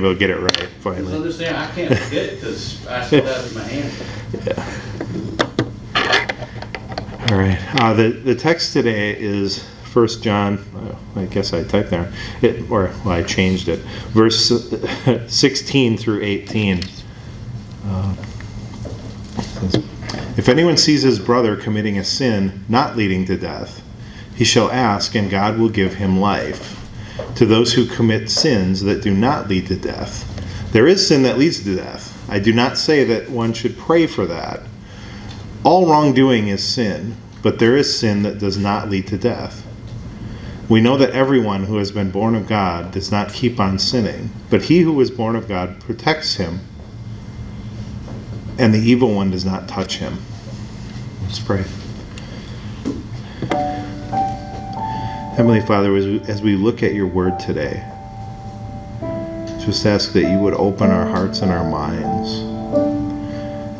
maybe I'll get it right finally. understand, I can't forget because I still have it in my hand. All right. Uh, the the text today is First John. Uh, I guess I typed there, it, or well, I changed it. Verse sixteen through eighteen. Uh, says, if anyone sees his brother committing a sin not leading to death, he shall ask, and God will give him life. To those who commit sins that do not lead to death, there is sin that leads to death. I do not say that one should pray for that. All wrongdoing is sin, but there is sin that does not lead to death. We know that everyone who has been born of God does not keep on sinning, but he who is born of God protects him, and the evil one does not touch him. Let's pray. Heavenly Father, as we, as we look at your word today, just ask that you would open our hearts and our minds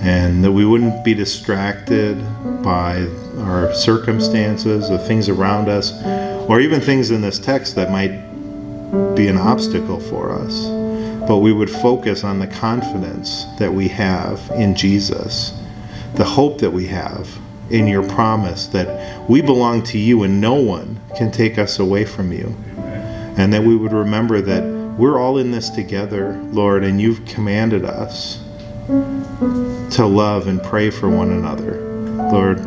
and that we wouldn't be distracted by our circumstances, the things around us, or even things in this text that might be an obstacle for us. But we would focus on the confidence that we have in Jesus, the hope that we have in your promise that we belong to you and no one can take us away from you. And that we would remember that we're all in this together, Lord, and you've commanded us to love and pray for one another. Lord,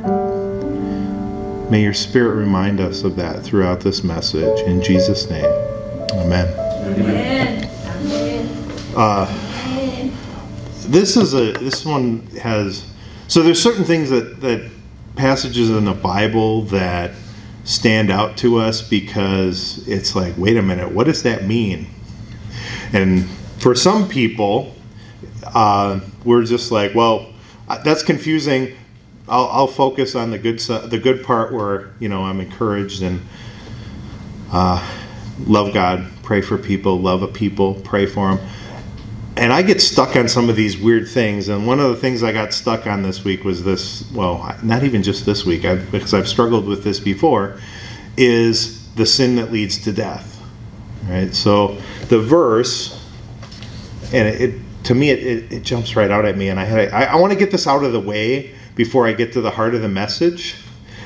may your Spirit remind us of that throughout this message. In Jesus' name, amen. Amen. Uh, this is a this one has so there's certain things that that passages in the Bible that stand out to us because it's like wait a minute what does that mean? And for some people uh, we're just like well uh, that's confusing. I'll, I'll focus on the good the good part where you know I'm encouraged and uh, love God pray for people love a people pray for them and I get stuck on some of these weird things. And one of the things I got stuck on this week was this. Well, not even just this week, I've, because I've struggled with this before. Is the sin that leads to death, right? So the verse, and it, it to me it, it, it jumps right out at me, and I had I, I want to get this out of the way before I get to the heart of the message.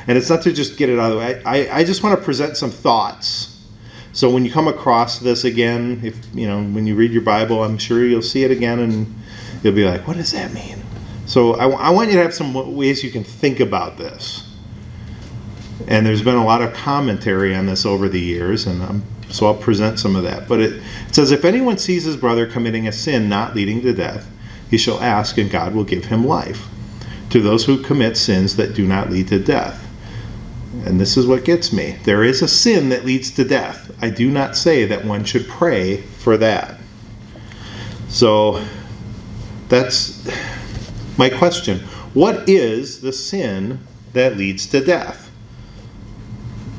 And it's not to just get it out of the way. I, I just want to present some thoughts so when you come across this again, if you know when you read your Bible, I'm sure you'll see it again, and you'll be like, "What does that mean?" So I, I want you to have some ways you can think about this. And there's been a lot of commentary on this over the years, and I'm, so I'll present some of that. But it, it says, "If anyone sees his brother committing a sin not leading to death, he shall ask, and God will give him life." To those who commit sins that do not lead to death. And this is what gets me. There is a sin that leads to death. I do not say that one should pray for that. So that's my question. What is the sin that leads to death?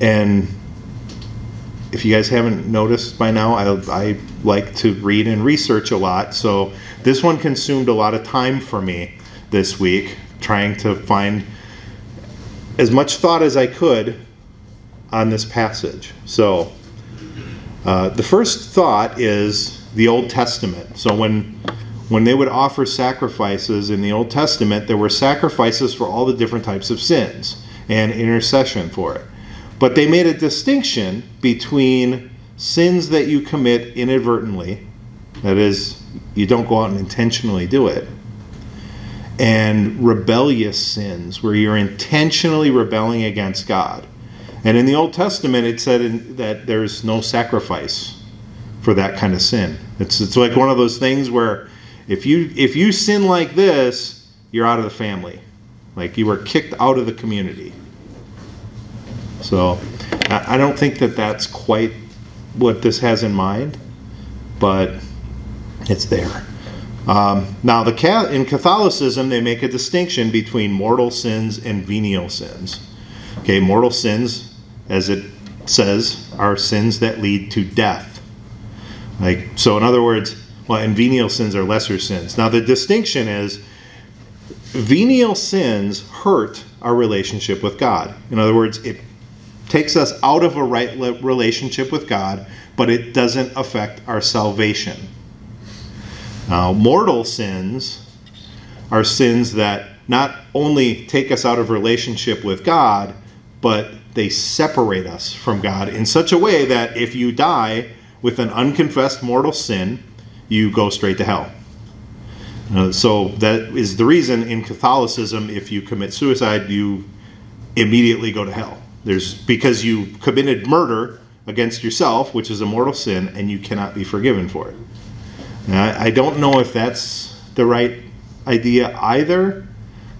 And if you guys haven't noticed by now, I, I like to read and research a lot. So this one consumed a lot of time for me this week, trying to find as much thought as I could on this passage. So, uh, the first thought is the Old Testament. So when when they would offer sacrifices in the Old Testament, there were sacrifices for all the different types of sins and intercession for it. But they made a distinction between sins that you commit inadvertently, that is, you don't go out and intentionally do it, and rebellious sins where you're intentionally rebelling against God. And in the Old Testament, it said in, that there's no sacrifice for that kind of sin. It's, it's like one of those things where if you if you sin like this, you're out of the family, like you were kicked out of the community. So I, I don't think that that's quite what this has in mind, but it's there. Um, now, the in Catholicism, they make a distinction between mortal sins and venial sins. Okay, mortal sins, as it says, are sins that lead to death. Like so, in other words, well, and venial sins are lesser sins. Now, the distinction is venial sins hurt our relationship with God. In other words, it takes us out of a right relationship with God, but it doesn't affect our salvation. Now, mortal sins are sins that not only take us out of relationship with God, but they separate us from God in such a way that if you die with an unconfessed mortal sin, you go straight to hell. Uh, so that is the reason in Catholicism, if you commit suicide, you immediately go to hell. There's because you committed murder against yourself, which is a mortal sin, and you cannot be forgiven for it. Now, I, don't know if that's the right idea either,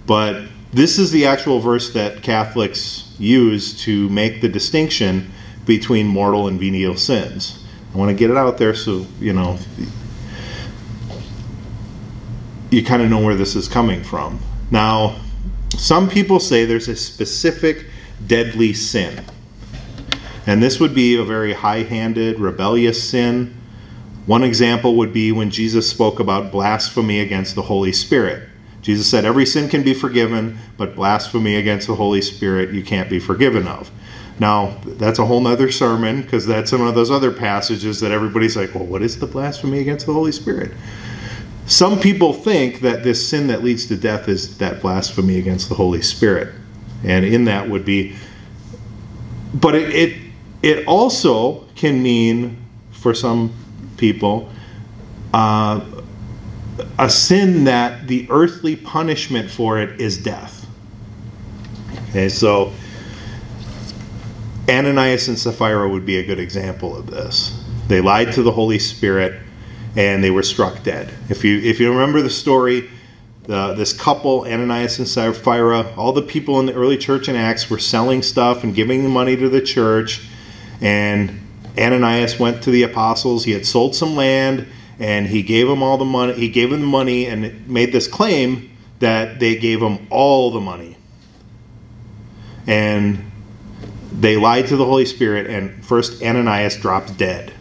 but this is the actual verse that Catholics use to make the distinction between mortal and venial sins. I want to get it out there so you know you kind of know where this is coming from. Now, some people say there's a specific deadly sin. And this would be a very high handed, rebellious sin. One example would be when Jesus spoke about blasphemy against the Holy Spirit. Jesus said, Every sin can be forgiven, but blasphemy against the Holy Spirit you can't be forgiven of. Now, that's a whole nother sermon because that's one of those other passages that everybody's like, Well, what is the blasphemy against the Holy Spirit? Some people think that this sin that leads to death is that blasphemy against the Holy Spirit. And in that would be, but it, it, it also can mean, for some people, uh, a sin that the earthly punishment for it is death. Okay, so Ananias and Sapphira would be a good example of this. They lied to the Holy Spirit and they were struck dead. If you if you remember the story, this couple, Ananias and Sapphira, all the people in the early church in Acts were selling stuff and giving the money to the church. And Ananias went to the apostles. He had sold some land and he gave them all the money. He gave them the money and made this claim that they gave him all the money. And they lied to the Holy Spirit, and first Ananias dropped dead.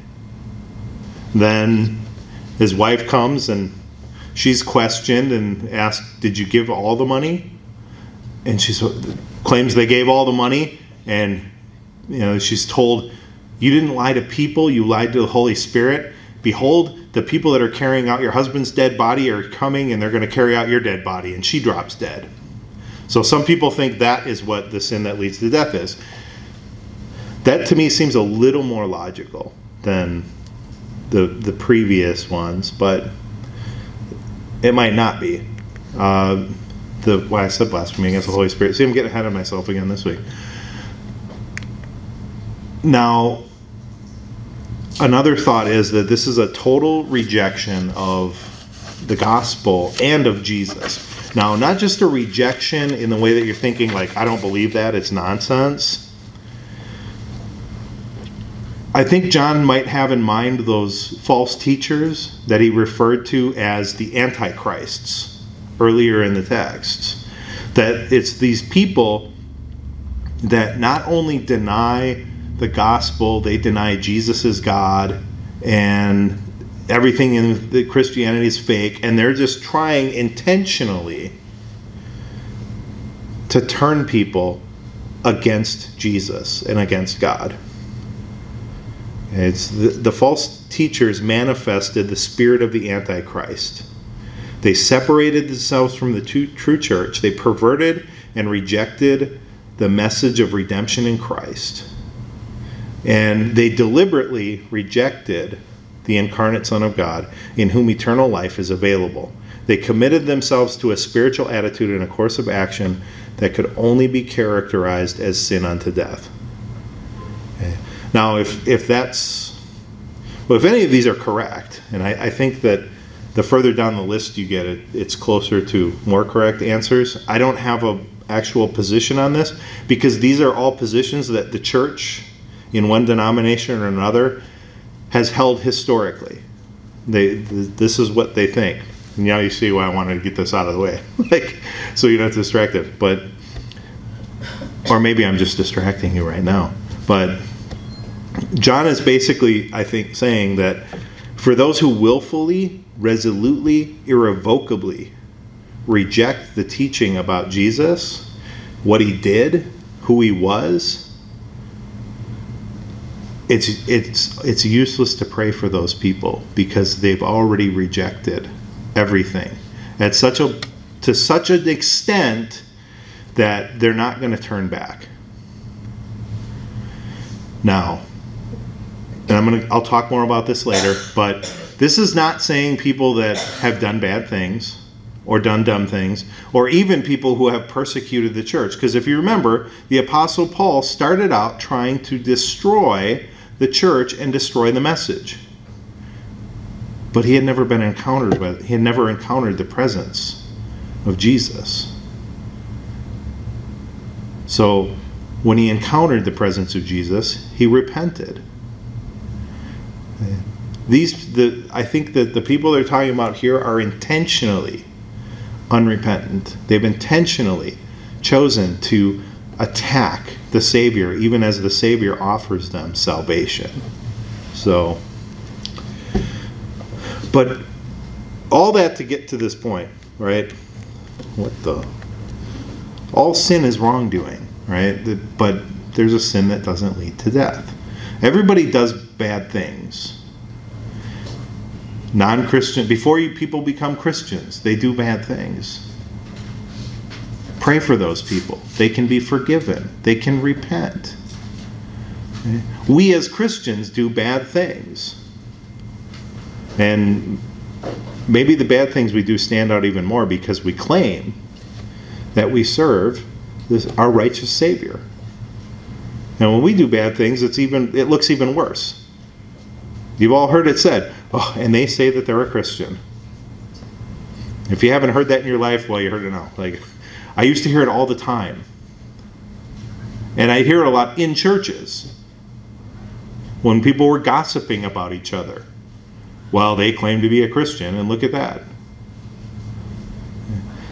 Then his wife comes and she's questioned and asked, Did you give all the money? And she claims they gave all the money. And, you know, she's told, You didn't lie to people, you lied to the Holy Spirit. Behold, the people that are carrying out your husband's dead body are coming and they're going to carry out your dead body. And she drops dead. So some people think that is what the sin that leads to death is. That to me seems a little more logical than the the previous ones, but it might not be. Uh, the why I said blasphemy against the Holy Spirit. See, I'm getting ahead of myself again this week. Now, another thought is that this is a total rejection of the gospel and of Jesus. Now, not just a rejection in the way that you're thinking, like, I don't believe that, it's nonsense I think John might have in mind those false teachers that he referred to as the antichrists earlier in the text. That it's these people that not only deny the gospel, they deny Jesus is God and everything in the Christianity is fake, and they're just trying intentionally to turn people against Jesus and against God. It's the, the false teachers manifested the spirit of the Antichrist. They separated themselves from the true church. They perverted and rejected the message of redemption in Christ. And they deliberately rejected the incarnate Son of God, in whom eternal life is available. They committed themselves to a spiritual attitude and a course of action that could only be characterized as sin unto death. Now, if, if that's, well, if any of these are correct, and I, I think that the further down the list you get, it, it's closer to more correct answers. I don't have a actual position on this because these are all positions that the church in one denomination or another has held historically. They, th this is what they think. And now you see why I wanted to get this out of the way, like so you're not distracted. But, or maybe I'm just distracting you right now. But John is basically, I think, saying that for those who willfully, resolutely, irrevocably reject the teaching about Jesus, what he did, who he was, it's it's it's useless to pray for those people because they've already rejected everything at such a to such an extent that they're not going to turn back. Now, and I'm going to I'll talk more about this later, but this is not saying people that have done bad things or done dumb things or even people who have persecuted the church because if you remember, the apostle Paul started out trying to destroy the church and destroy the message. But he had never been encountered by he had never encountered the presence of Jesus. So when he encountered the presence of Jesus, he repented. These the I think that the people they're talking about here are intentionally unrepentant. They've intentionally chosen to attack the Savior, even as the Savior offers them salvation. So, but all that to get to this point, right? What the? All sin is wrongdoing, right? But there's a sin that doesn't lead to death. Everybody does bad things. Non Christian, before you, people become Christians, they do bad things. Pray for those people. They can be forgiven, they can repent. We as Christians do bad things. And maybe the bad things we do stand out even more because we claim that we serve this, our righteous Savior. And when we do bad things, it's even it looks even worse. You've all heard it said, oh, and they say that they're a Christian. If you haven't heard that in your life, well, you heard it now. Like, I used to hear it all the time, and I hear it a lot in churches when people were gossiping about each other. Well, they claim to be a Christian, and look at that.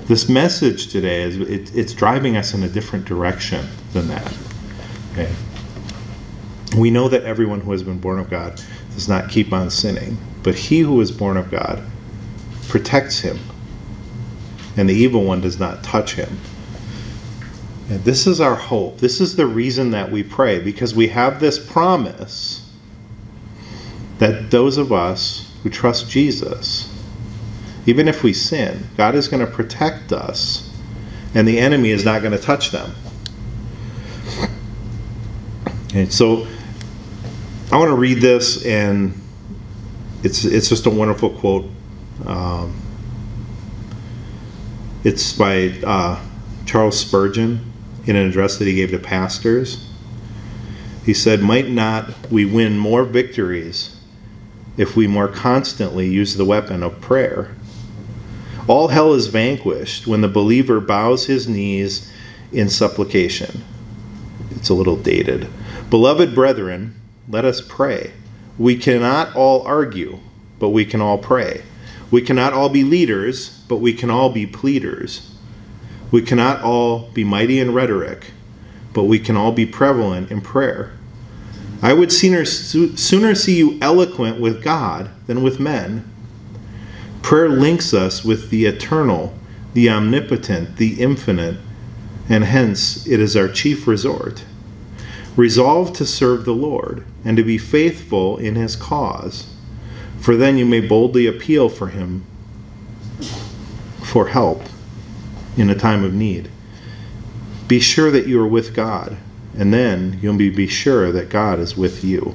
This message today is it, it's driving us in a different direction than that. Okay. We know that everyone who has been born of God does not keep on sinning, but he who is born of God protects him, and the evil one does not touch him. And this is our hope. This is the reason that we pray, because we have this promise that those of us who trust Jesus, even if we sin, God is going to protect us, and the enemy is not going to touch them. And so I want to read this, and it's it's just a wonderful quote. Um, it's by uh, Charles Spurgeon in an address that he gave to pastors. He said, "Might not we win more victories if we more constantly use the weapon of prayer?" All hell is vanquished when the believer bows his knees in supplication. It's a little dated. Beloved brethren, let us pray. We cannot all argue, but we can all pray. We cannot all be leaders, but we can all be pleaders. We cannot all be mighty in rhetoric, but we can all be prevalent in prayer. I would sooner, sooner see you eloquent with God than with men. Prayer links us with the eternal, the omnipotent, the infinite, and hence it is our chief resort. Resolve to serve the Lord and to be faithful in his cause, for then you may boldly appeal for him for help in a time of need. Be sure that you are with God, and then you'll be, be sure that God is with you.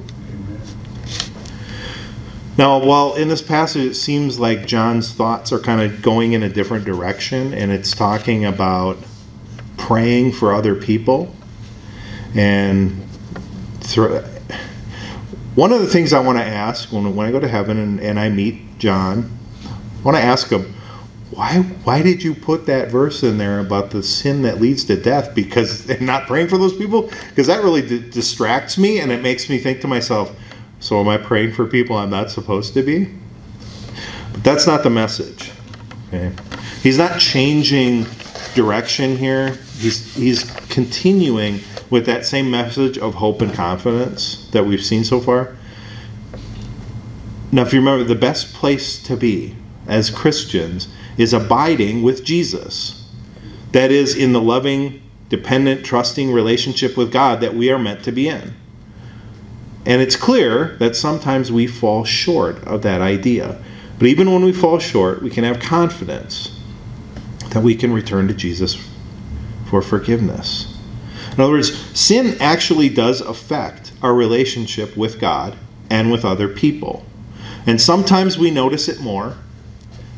Now, while in this passage it seems like John's thoughts are kind of going in a different direction, and it's talking about praying for other people and one of the things I want to ask when, when I go to heaven and, and I meet John, I want to ask him, why why did you put that verse in there about the sin that leads to death? Because and not praying for those people, because that really d- distracts me and it makes me think to myself, so am I praying for people I'm not supposed to be? But that's not the message. Okay, he's not changing direction here. He's he's continuing with that same message of hope and confidence that we've seen so far. Now, if you remember, the best place to be as Christians is abiding with Jesus. That is, in the loving, dependent, trusting relationship with God that we are meant to be in. And it's clear that sometimes we fall short of that idea. But even when we fall short, we can have confidence that we can return to Jesus for forgiveness. In other words, sin actually does affect our relationship with God and with other people. And sometimes we notice it more,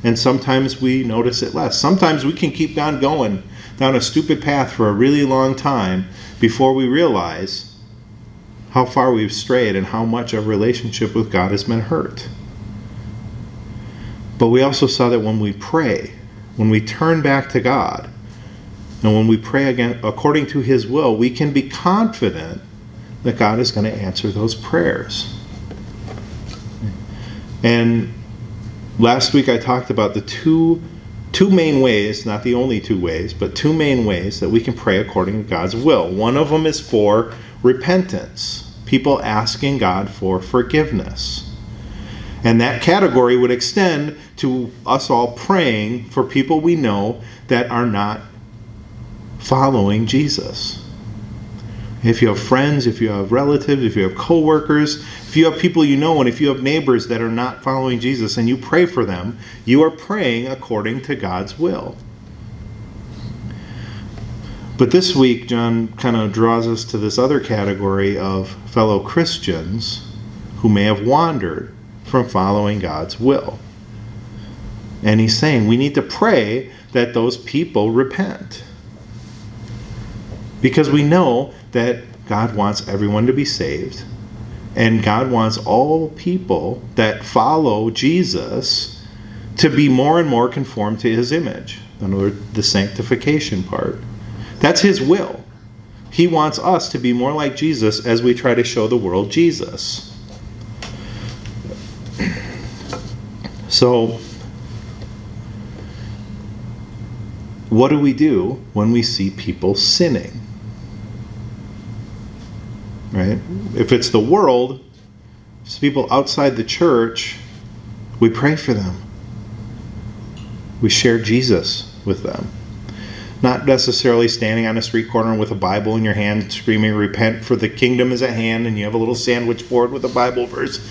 and sometimes we notice it less. Sometimes we can keep on going down a stupid path for a really long time before we realize how far we've strayed and how much our relationship with God has been hurt. But we also saw that when we pray, when we turn back to God, and when we pray again according to His will, we can be confident that God is going to answer those prayers. And last week I talked about the two two main ways, not the only two ways, but two main ways that we can pray according to God's will. One of them is for repentance, people asking God for forgiveness. And that category would extend to us all praying for people we know that are not following Jesus. If you have friends, if you have relatives, if you have coworkers, if you have people you know, and if you have neighbors that are not following Jesus and you pray for them, you are praying according to God's will. But this week, John kind of draws us to this other category of fellow Christians who may have wandered from following God's will. And he's saying we need to pray that those people repent. Because we know that God wants everyone to be saved. And God wants all people that follow Jesus to be more and more conformed to his image. In other words, the sanctification part. That's his will. He wants us to be more like Jesus as we try to show the world Jesus. So, what do we do when we see people sinning? Right? If it's the world, it's people outside the church, we pray for them. We share Jesus with them. Not necessarily standing on a street corner with a Bible in your hand screaming, Repent, for the kingdom is at hand, and you have a little sandwich board with a Bible verse.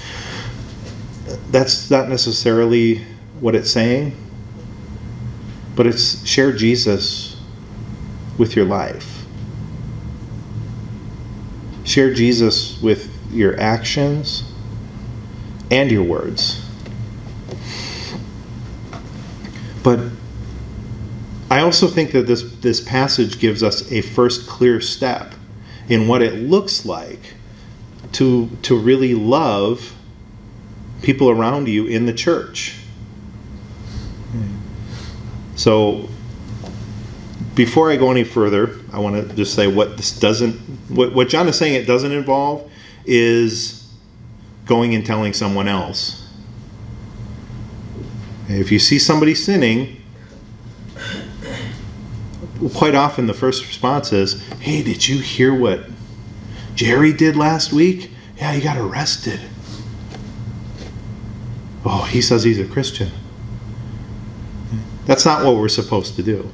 That's not necessarily what it's saying, but it's share Jesus with your life. Share Jesus with your actions and your words. But I also think that this, this passage gives us a first clear step in what it looks like to, to really love people around you in the church. So, before I go any further, I want to just say what this doesn't, what, what John is saying it doesn't involve is going and telling someone else. If you see somebody sinning, quite often the first response is, Hey, did you hear what Jerry did last week? Yeah, he got arrested. Oh, he says he's a Christian. That's not what we're supposed to do.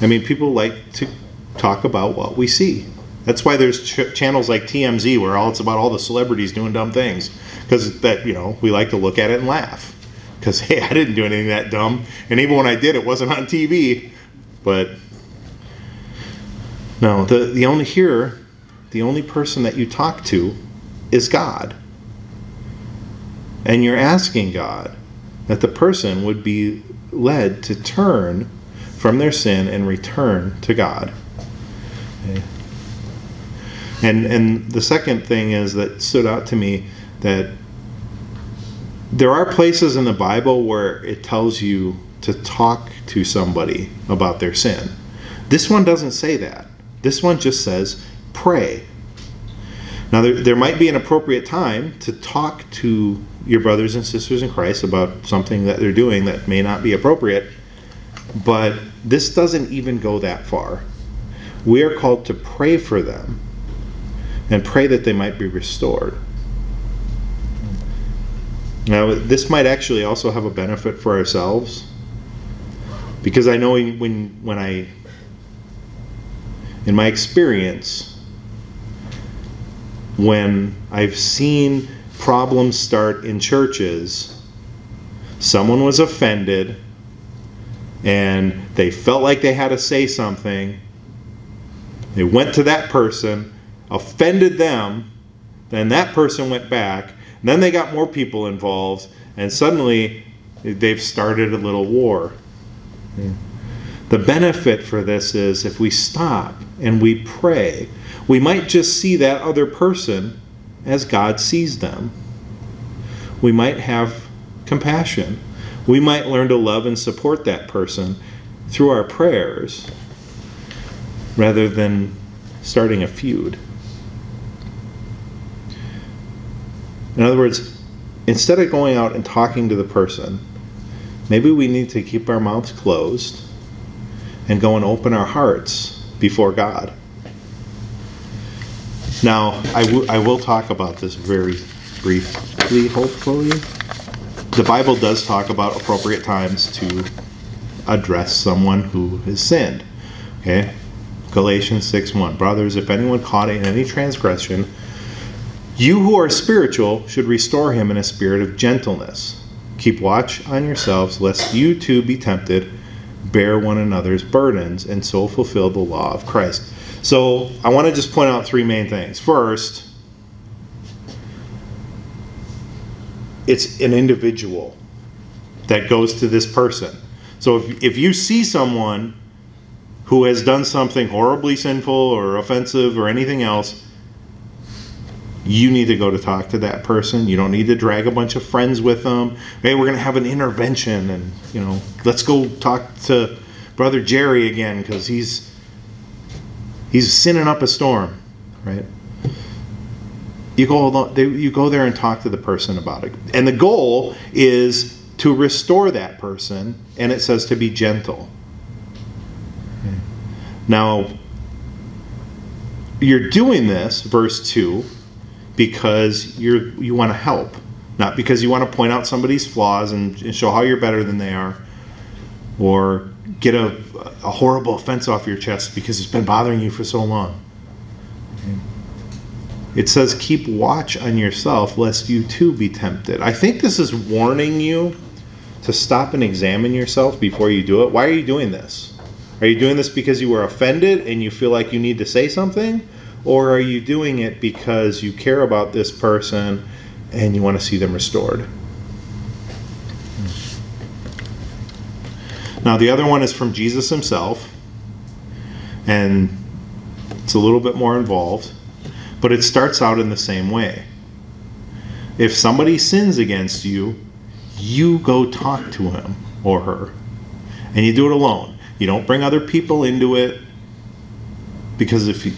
I mean, people like to talk about what we see. That's why there's ch- channels like TMZ where all it's about all the celebrities doing dumb things because that you know we like to look at it and laugh because hey, I didn't do anything that dumb, and even when I did, it wasn't on TV. But no, the the only here, the only person that you talk to is God, and you're asking God that the person would be led to turn from their sin and return to God. And and the second thing is that stood out to me that there are places in the Bible where it tells you to talk to somebody about their sin. This one doesn't say that. This one just says pray. Now, there, there might be an appropriate time to talk to your brothers and sisters in Christ about something that they're doing that may not be appropriate, but this doesn't even go that far. We are called to pray for them and pray that they might be restored. Now, this might actually also have a benefit for ourselves because I know when when I in my experience when I've seen problems start in churches, someone was offended and they felt like they had to say something. They went to that person, offended them, then that person went back, then they got more people involved, and suddenly they've started a little war. The benefit for this is if we stop and we pray, we might just see that other person as God sees them. We might have compassion. We might learn to love and support that person through our prayers rather than starting a feud. In other words, instead of going out and talking to the person, maybe we need to keep our mouths closed and go and open our hearts before God. Now, I, will talk about this very briefly, hopefully. The Bible does talk about appropriate times to address someone who has sinned. Okay? Galatians 6 1. Brothers, if anyone caught in any transgression, you who are spiritual should restore him in a spirit of gentleness. Keep watch on yourselves, lest you too be tempted. Bear one another's burdens, and so fulfill the law of Christ. So, I want to just point out three main things. First, it's an individual that goes to this person. So, if, if you see someone who has done something horribly sinful or offensive or anything else, you need to go to talk to that person. You don't need to drag a bunch of friends with them. Hey, we're going to have an intervention, and you know, let's go talk to brother Jerry again because he's he's sinning up a storm, right? You go you go there and talk to the person about it, and the goal is to restore that person, and it says to be gentle. Now, you're doing this, verse two because you're you want to help, not because you want to point out somebody's flaws and, and show how you're better than they are, or get a, a horrible offense off your chest because it's been bothering you for so long. It says, keep watch on yourself lest you too be tempted. I think this is warning you to stop and examine yourself before you do it. Why are you doing this? Are you doing this because you were offended and you feel like you need to say something? Or are you doing it because you care about this person and you want to see them restored? Now, the other one is from Jesus himself, and it's a little bit more involved, but it starts out in the same way. If somebody sins against you, you go talk to him or her, and you do it alone. You don't bring other people into it because if you,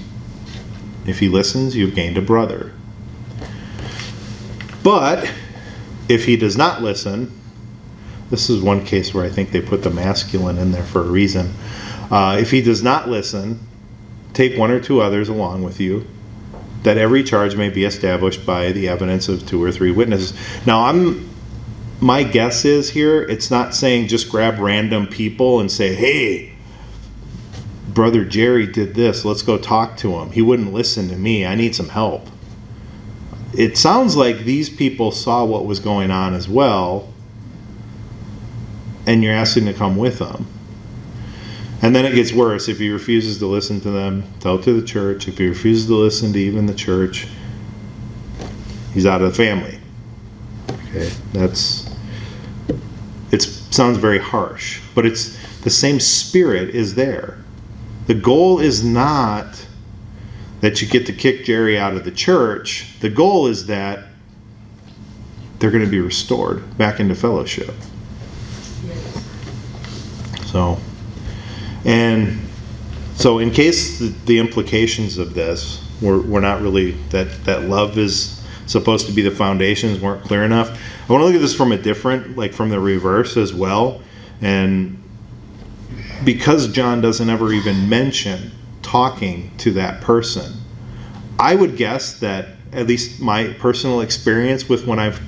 if he listens, you've gained a brother. But if he does not listen, this is one case where I think they put the masculine in there for a reason. Uh, if he does not listen, take one or two others along with you, that every charge may be established by the evidence of two or three witnesses. Now, I'm my guess is here it's not saying just grab random people and say, "Hey, brother Jerry did this. Let's go talk to him. He wouldn't listen to me. I need some help." It sounds like these people saw what was going on as well and you're asking to come with them. And then it gets worse. If he refuses to listen to them, tell to the church. If he refuses to listen to even the church, he's out of the family. Okay, that's sounds very harsh, but it's the same spirit is there. The goal is not that you get to kick Jerry out of the church. The goal is that they're going to be restored back into fellowship. So, and so in case the, the implications of this were, were not really that that love is supposed to be the foundations weren't clear enough. I want to look at this from a different, like from the reverse as well, and because John doesn't ever even mention talking to that person, I would guess that at least my personal experience with when I've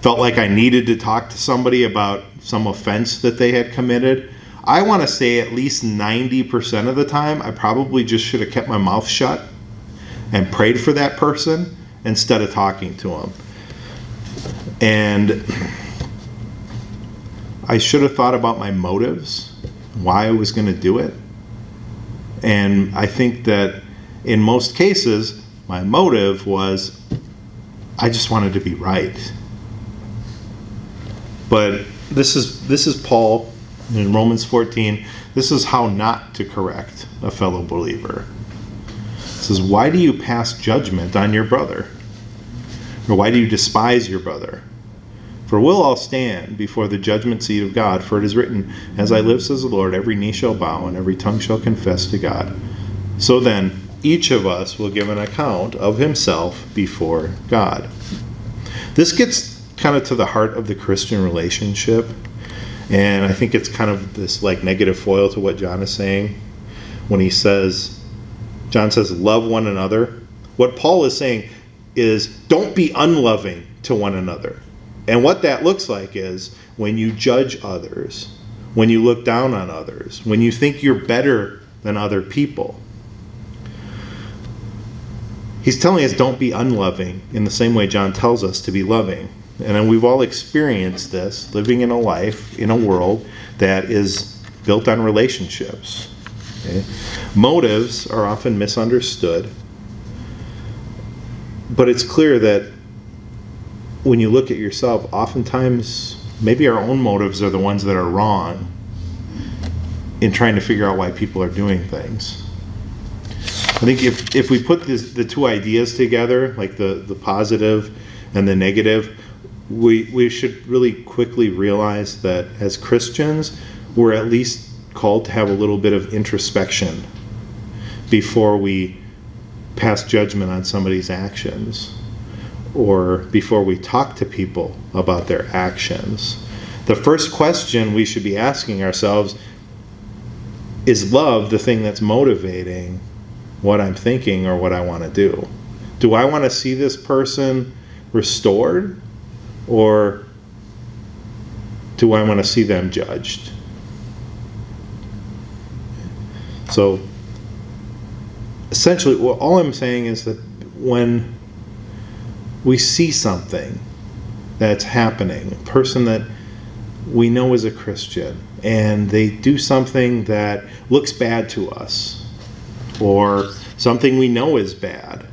felt like I needed to talk to somebody about some offense that they had committed, I want to say at least 90% of the time, I probably just should have kept my mouth shut and prayed for that person instead of talking to them. And I should have thought about my motives, why I was going to do it. And I think that in most cases, my motive was I just wanted to be right. But this is this is Paul in Romans 14. This is how not to correct a fellow believer. It says, Why do you pass judgment on your brother? Or why do you despise your brother? For we'll all stand before the judgment seat of God, for it is written, As I live, says the Lord, every knee shall bow and every tongue shall confess to God. So then, each of us will give an account of himself before God. This gets kind of to the heart of the Christian relationship. And I think it's kind of this like negative foil to what John is saying when he says, John says, love one another. What Paul is saying is don't be unloving to one another. And what that looks like is when you judge others, when you look down on others, when you think you're better than other people. He's telling us don't be unloving in the same way John tells us to be loving. And we've all experienced this living in a life, in a world that is built on relationships. Okay? Motives are often misunderstood, but it's clear that when you look at yourself, oftentimes maybe our own motives are the ones that are wrong in trying to figure out why people are doing things. I think if, if we put this, the two ideas together, like the, the positive and the negative, we, we should really quickly realize that as Christians, we're at least called to have a little bit of introspection before we pass judgment on somebody's actions or before we talk to people about their actions. The first question we should be asking ourselves is love the thing that's motivating what I'm thinking or what I want to do? Do I want to see this person restored or do I want to see them judged? So essentially, well, all I'm saying is that when we see something that's happening, a person that we know is a Christian, and they do something that looks bad to us, or something we know is bad,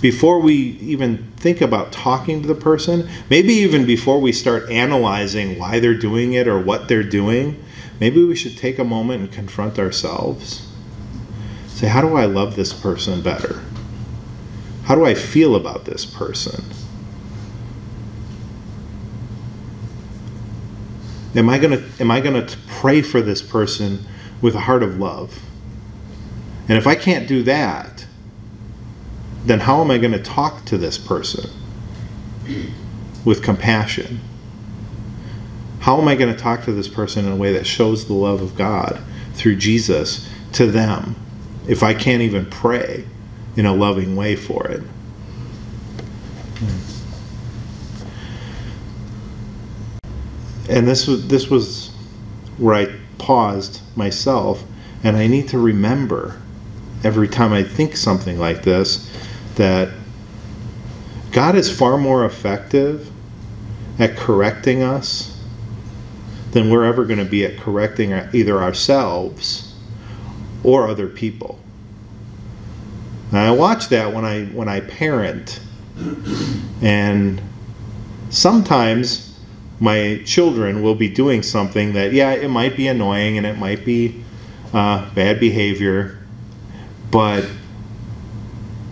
before we even think about talking to the person, maybe even before we start analyzing why they're doing it or what they're doing, maybe we should take a moment and confront ourselves. Say, how do I love this person better? How do I feel about this person? Am I gonna am I gonna pray for this person with a heart of love? And if I can't do that, then how am I going to talk to this person with compassion? How am I going to talk to this person in a way that shows the love of God through Jesus to them if I can't even pray in a loving way for it? Hmm. And this was this was where I paused myself and I need to remember every time I think something like this that God is far more effective at correcting us than we're ever going to be at correcting either ourselves or other people. And I watch that when I when I parent, and sometimes my children will be doing something that yeah it might be annoying and it might be uh, bad behavior, but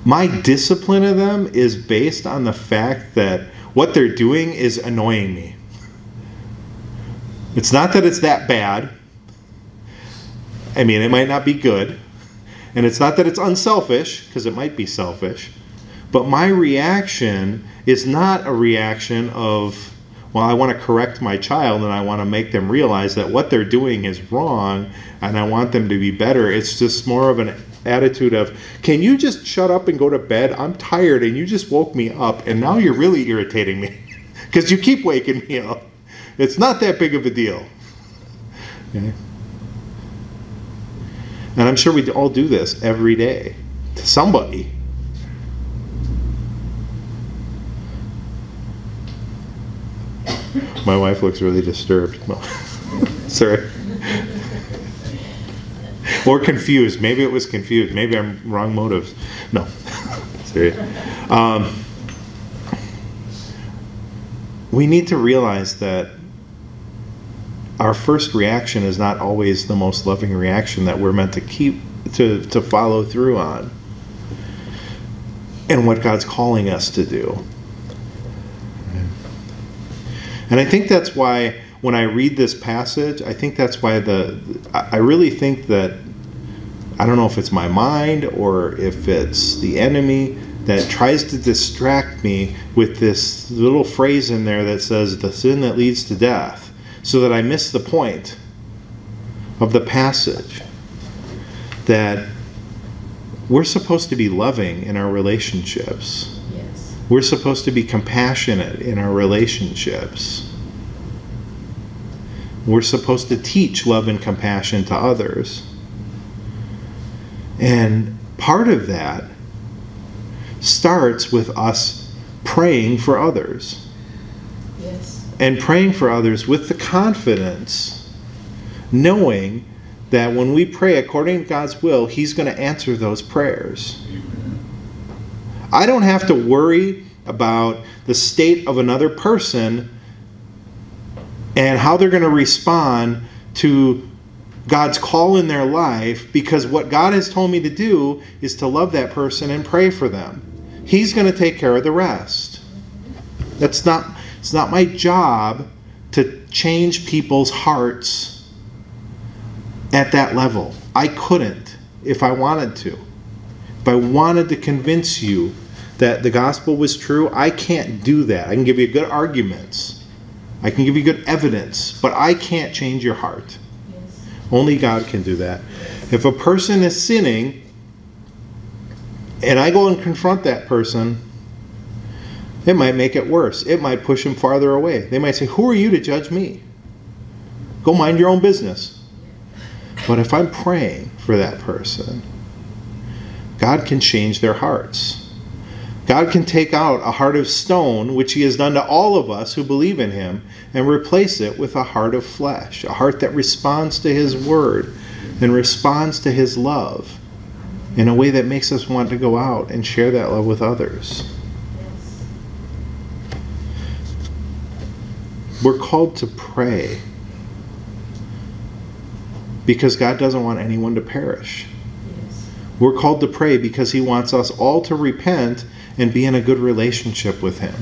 my discipline of them is based on the fact that what they're doing is annoying me. It's not that it's that bad. I mean, it might not be good. And it's not that it's unselfish, because it might be selfish. But my reaction is not a reaction of, well, I want to correct my child and I want to make them realize that what they're doing is wrong and I want them to be better. It's just more of an attitude of, can you just shut up and go to bed? I'm tired and you just woke me up and now you're really irritating me because you keep waking me up. It's not that big of a deal. Okay? And I'm sure we all do this every day to somebody. My wife looks really disturbed. Sorry. or confused. Maybe it was confused. Maybe I'm wrong motives. No. sorry. Um, we need to realize that our first reaction is not always the most loving reaction that we're meant to keep to, to follow through on and what God's calling us to do. And I think that's why when I read this passage, I think that's why the I really think that I don't know if it's my mind or if it's the enemy that tries to distract me with this little phrase in there that says the sin that leads to death so that I miss the point of the passage that we're supposed to be loving in our relationships. Yes. We're supposed to be compassionate in our relationships. We're supposed to teach love and compassion to others. And part of that starts with us praying for others. And praying for others with the confidence, knowing that when we pray according to God's will, He's going to answer those prayers. I don't have to worry about the state of another person and how they're going to respond to God's call in their life because what God has told me to do is to love that person and pray for them. He's going to take care of the rest. That's not it's not my job to change people's hearts at that level. I couldn't if I wanted to. If I wanted to convince you that the gospel was true, I can't do that. I can give you good arguments. I can give you good evidence, but I can't change your heart. Yes. Only God can do that. If a person is sinning and I go and confront that person, it might make it worse. It might push him farther away. They might say, Who are you to judge me? Go mind your own business. But if I'm praying for that person, God can change their hearts. God can take out a heart of stone, which He has done to all of us who believe in Him, and replace it with a heart of flesh, a heart that responds to His word and responds to His love in a way that makes us want to go out and share that love with others. We're called to pray because God doesn't want anyone to perish. Yes. We're called to pray because He wants us all to repent and be in a good relationship with Him.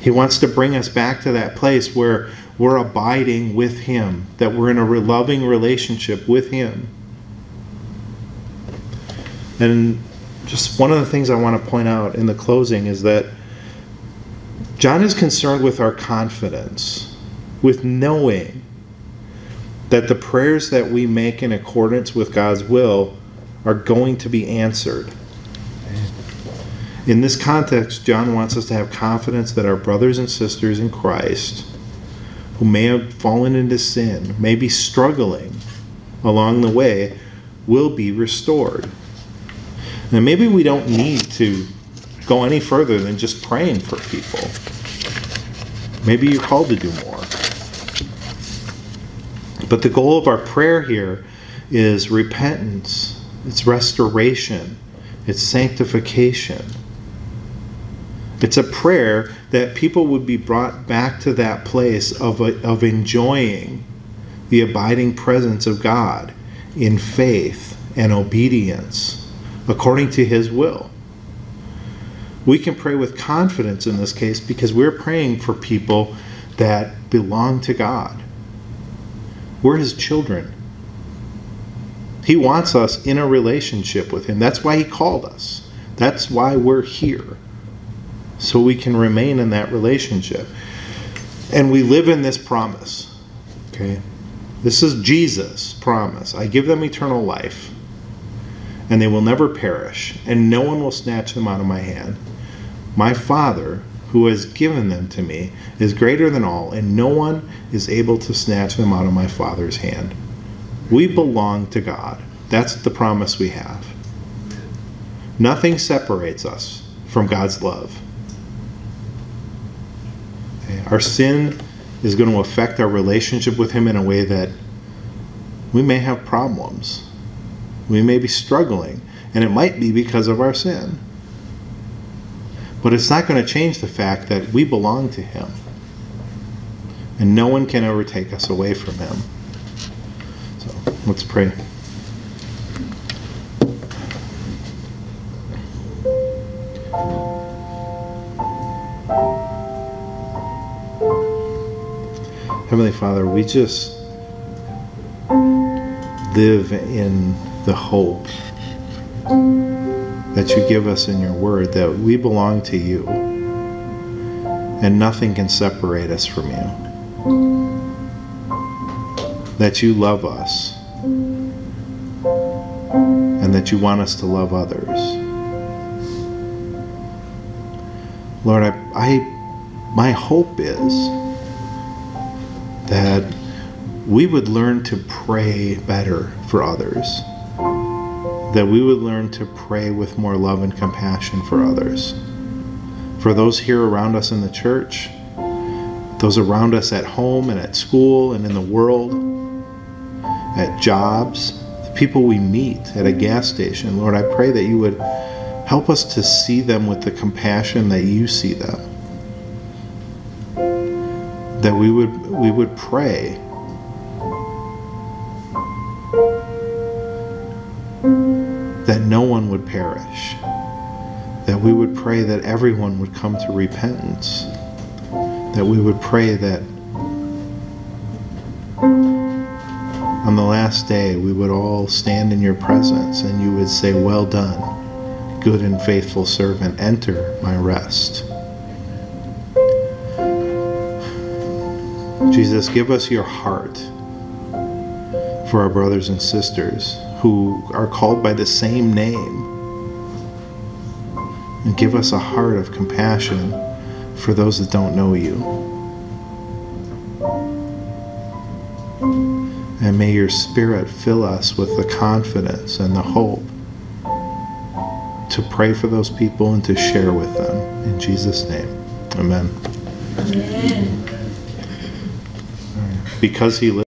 He wants to bring us back to that place where we're abiding with Him, that we're in a loving relationship with Him. And just one of the things I want to point out in the closing is that John is concerned with our confidence, with knowing that the prayers that we make in accordance with God's will are going to be answered. In this context, John wants us to have confidence that our brothers and sisters in Christ, who may have fallen into sin, may be struggling along the way, will be restored. And maybe we don't need to go any further than just praying for people. Maybe you're called to do more. But the goal of our prayer here is repentance, it's restoration, it's sanctification. It's a prayer that people would be brought back to that place of, of enjoying the abiding presence of God in faith and obedience according to His will. We can pray with confidence in this case because we're praying for people that belong to God. We're His children. He wants us in a relationship with Him. That's why He called us. That's why we're here. So we can remain in that relationship. And we live in this promise. Okay? This is Jesus' promise. I give them eternal life, and they will never perish, and no one will snatch them out of my hand. My Father, who has given them to me, is greater than all, and no one is able to snatch them out of my Father's hand. We belong to God. That's the promise we have. Nothing separates us from God's love. Our sin is going to affect our relationship with Him in a way that we may have problems. We may be struggling, and it might be because of our sin. But it's not going to change the fact that we belong to Him. And no one can ever take us away from Him. So let's pray. Heavenly Father, we just live in the hope that you give us in your word that we belong to you and nothing can separate us from you. That you love us and that you want us to love others. Lord, I, I my hope is that we would learn to pray better for others. That we would learn to pray with more love and compassion for others. For those here around us in the church, those around us at home and at school and in the world, at jobs, the people we meet at a gas station. Lord, I pray that you would help us to see them with the compassion that you see them that we would we would pray that no one would perish that we would pray that everyone would come to repentance that we would pray that on the last day we would all stand in your presence and you would say well done good and faithful servant. Enter my rest. Jesus, give us your heart for our brothers and sisters who are called by the same name. And give us a heart of compassion for those that don't know you. And may your Spirit fill us with the confidence and the hope to pray for those people and to share with them. In Jesus' name, amen. Amen. Because he lives.